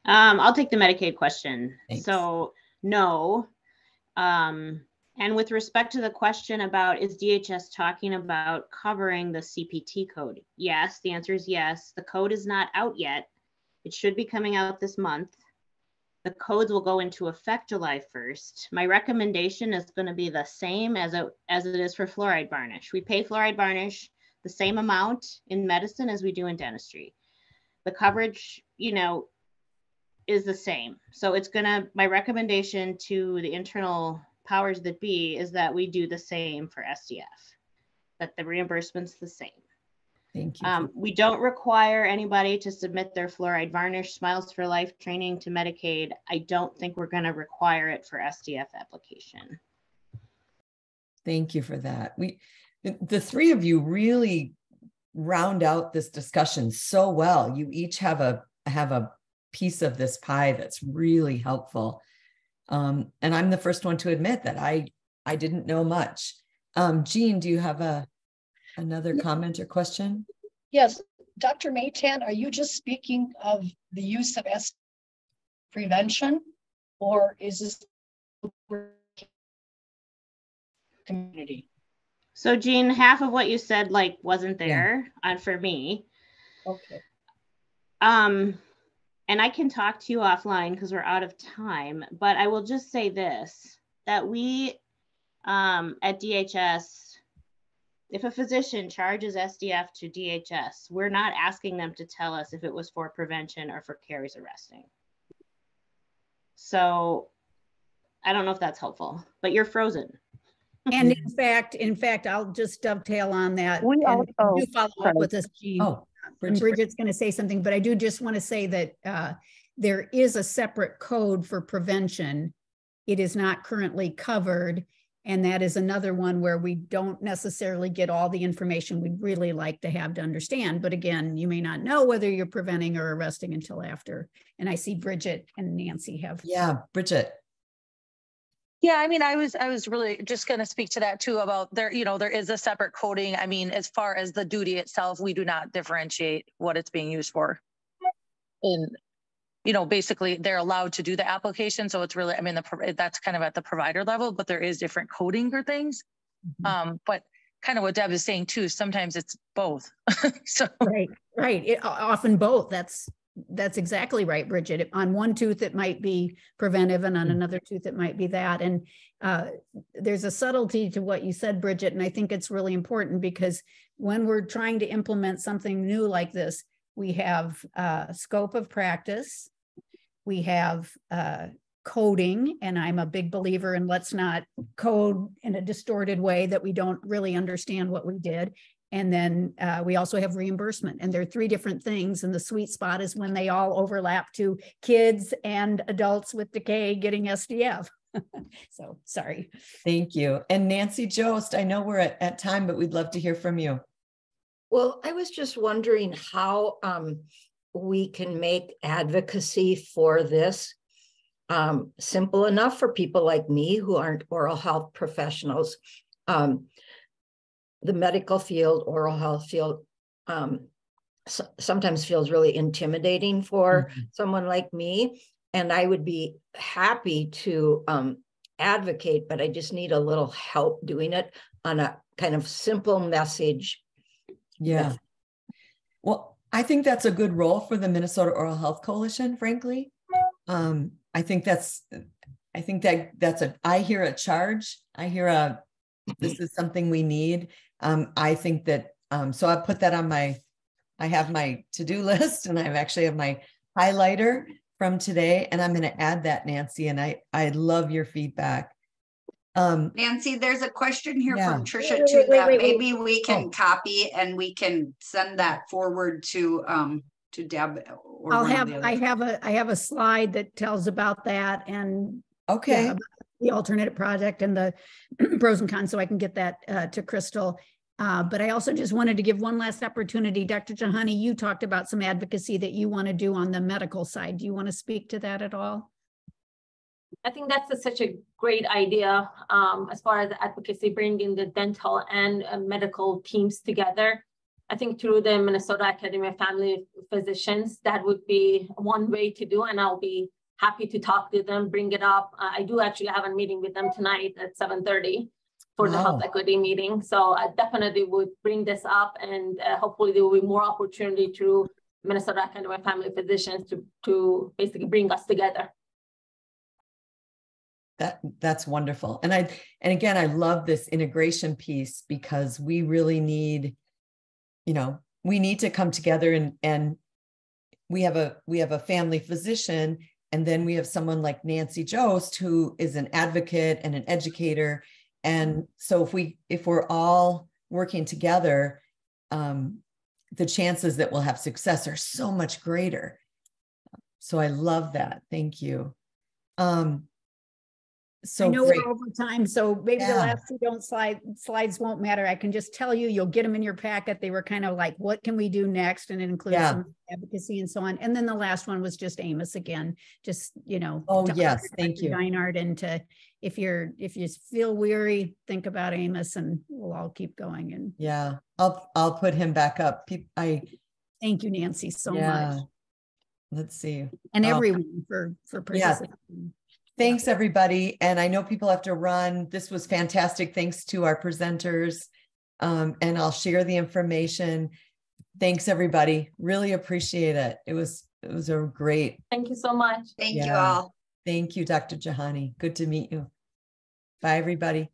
Um, I'll take the Medicaid question. Thanks. So no. Um, and with respect to the question about is DHS talking about covering the CPT code? Yes, the answer is yes. The code is not out yet. It should be coming out this month. The codes will go into effect July 1st. My recommendation is going to be the same as it, as it is for fluoride varnish. We pay fluoride varnish the same amount in medicine as we do in dentistry. The coverage, you know, is the same. So it's going to, my recommendation to the internal powers that be is that we do the same for SDF, that the reimbursement's the same. Thank you. Um, we don't require anybody to submit their fluoride varnish Smiles for Life training to Medicaid. I don't think we're going to require it for SDF application. Thank you for that. We, the three of you really round out this discussion so well. You each have a have a piece of this pie that's really helpful. Um, and I'm the first one to admit that I I didn't know much. Um, Jean, do you have a Another comment or question? Yes, Dr. Maytan, are you just speaking of the use of S prevention or is this community? So Jean, half of what you said like wasn't there yeah. for me. Okay. Um, and I can talk to you offline because we're out of time, but I will just say this, that we um, at DHS if a physician charges SDF to DHS, we're not asking them to tell us if it was for prevention or for caries arresting. So I don't know if that's helpful, but you're frozen. and in fact, in fact, I'll just dovetail on that. We and also, do follow sorry. up with this, Jean. Oh, Bridget. Bridget's going to say something, but I do just want to say that uh, there is a separate code for prevention. It is not currently covered. And that is another one where we don't necessarily get all the information we'd really like to have to understand. But again, you may not know whether you're preventing or arresting until after. And I see Bridget and Nancy have. Yeah, Bridget. Yeah, I mean, I was I was really just going to speak to that too about there. You know, there is a separate coding. I mean, as far as the duty itself, we do not differentiate what it's being used for. In you know, basically they're allowed to do the application. So it's really, I mean, the, that's kind of at the provider level, but there is different coding for things. Mm-hmm. Um, but kind of what Deb is saying too, sometimes it's both. so right, right. It, often both. That's that's exactly right, Bridget. On one tooth, it might be preventive, and on mm-hmm. another tooth, it might be that. And uh, there's a subtlety to what you said, Bridget, and I think it's really important because when we're trying to implement something new like this, we have uh, scope of practice, we have uh, coding, and I'm a big believer in let's not code in a distorted way that we don't really understand what we did. And then uh, we also have reimbursement, and there are three different things. And the sweet spot is when they all overlap to kids and adults with decay getting SDF. so sorry. Thank you. And Nancy Jost, I know we're at, at time, but we'd love to hear from you. Well, I was just wondering how um, we can make advocacy for this um, simple enough for people like me who aren't oral health professionals. Um, the medical field, oral health field, um, so, sometimes feels really intimidating for mm-hmm. someone like me. And I would be happy to um, advocate, but I just need a little help doing it on a kind of simple message yeah. Well, I think that's a good role for the Minnesota Oral Health Coalition, frankly. Um, I think that's I think that that's a I hear a charge. I hear a this is something we need. Um, I think that um, so I put that on my I have my to-do list and I actually have my highlighter from today and I'm going to add that Nancy and I I love your feedback um, Nancy, there's a question here yeah. from Trisha wait, too wait, that wait, maybe we can oh. copy and we can send that forward to um to Deb. I'll have I have a I have a slide that tells about that and okay yeah, the alternate project and the pros and cons, so I can get that uh, to Crystal. Uh, but I also just wanted to give one last opportunity. Dr. Jahani, you talked about some advocacy that you want to do on the medical side. Do you want to speak to that at all? I think that's a, such a great idea um, as far as advocacy, bringing the dental and uh, medical teams together. I think through the Minnesota Academy of Family Physicians, that would be one way to do, and I'll be happy to talk to them, bring it up. Uh, I do actually have a meeting with them tonight at 7.30 for wow. the health equity meeting. So I definitely would bring this up and uh, hopefully there will be more opportunity through Minnesota Academy of Family Physicians to, to basically bring us together that that's wonderful. And i and again i love this integration piece because we really need you know we need to come together and and we have a we have a family physician and then we have someone like nancy jost who is an advocate and an educator. And so if we if we're all working together um, the chances that we'll have success are so much greater. So i love that. Thank you. Um, so I know great. we're over time, so maybe yeah. the last two don't slide slides won't matter. I can just tell you, you'll get them in your packet. They were kind of like, what can we do next? And it includes yeah. some advocacy and so on. And then the last one was just Amos again, just you know. Oh yes, thank you, Dinard. And to if you're if you feel weary, think about Amos, and we'll all keep going. And yeah, I'll I'll put him back up. I thank you, Nancy, so yeah. much. Let's see, and um, everyone for for participating. Yeah. Thanks, everybody. And I know people have to run. This was fantastic. Thanks to our presenters. Um, and I'll share the information. Thanks, everybody. Really appreciate it. It was it was a great. Thank you so much. Thank yeah. you all. Thank you, Dr. Jahani. Good to meet you. Bye, everybody.